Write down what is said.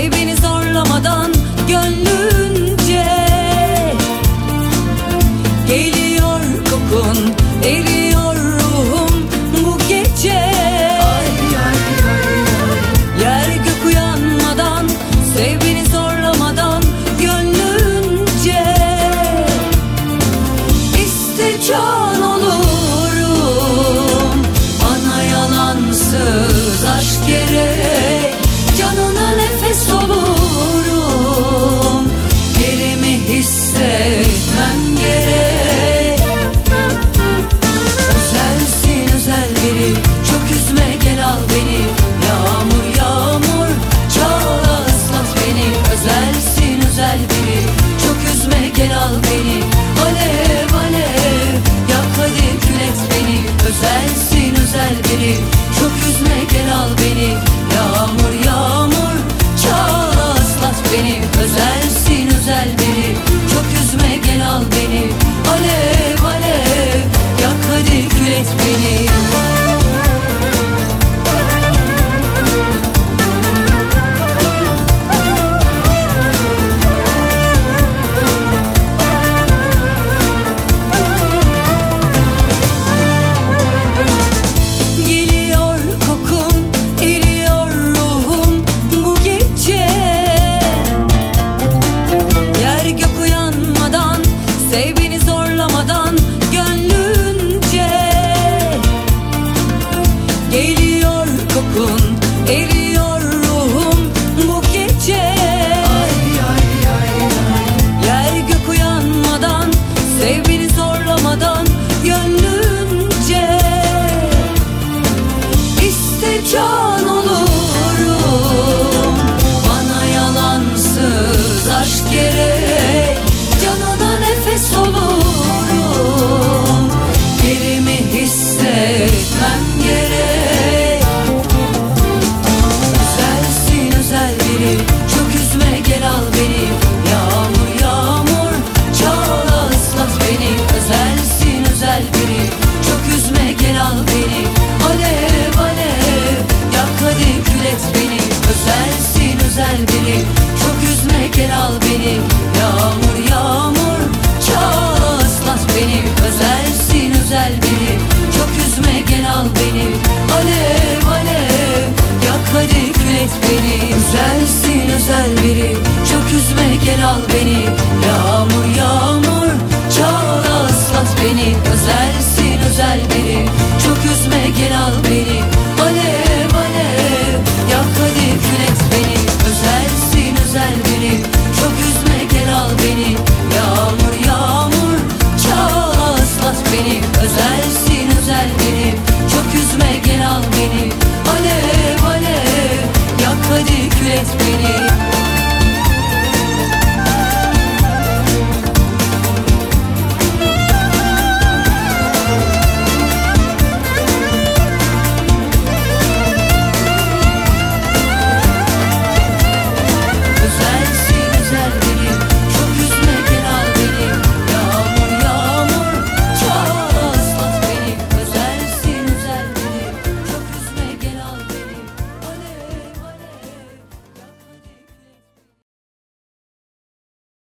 Hey beni It's me. Kokun, eriyor beni sweetie.